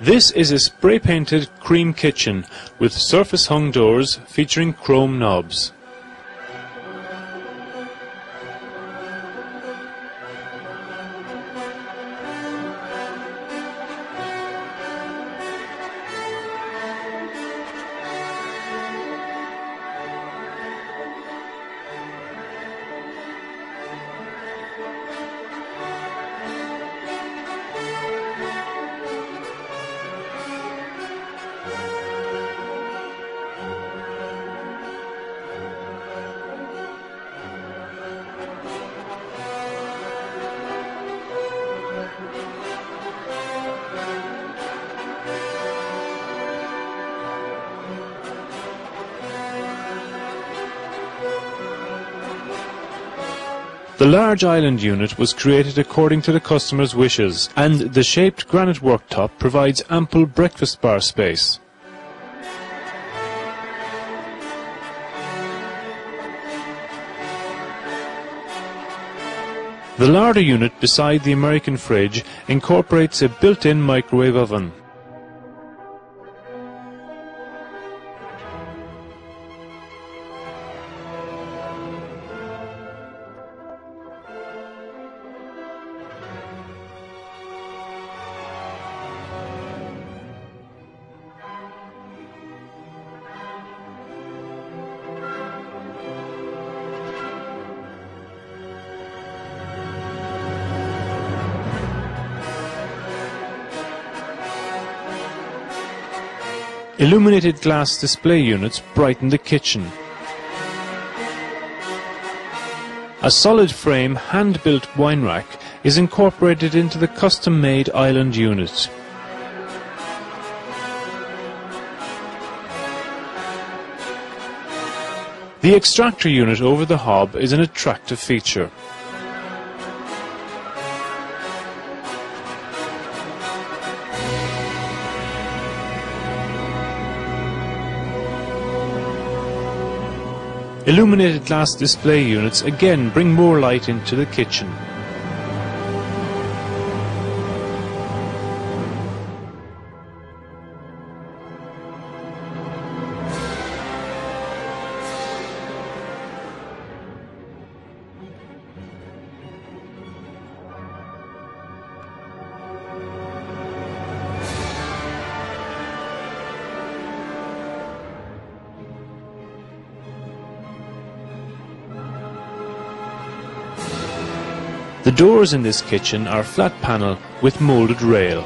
This is a spray-painted cream kitchen with surface-hung doors featuring chrome knobs. The large island unit was created according to the customer's wishes, and the shaped granite worktop provides ample breakfast bar space. The larder unit beside the American fridge incorporates a built-in microwave oven. Illuminated glass display units brighten the kitchen. A solid frame hand-built wine rack is incorporated into the custom-made island unit. The extractor unit over the hob is an attractive feature. Illuminated glass display units again bring more light into the kitchen. The doors in this kitchen are flat panel with moulded rail.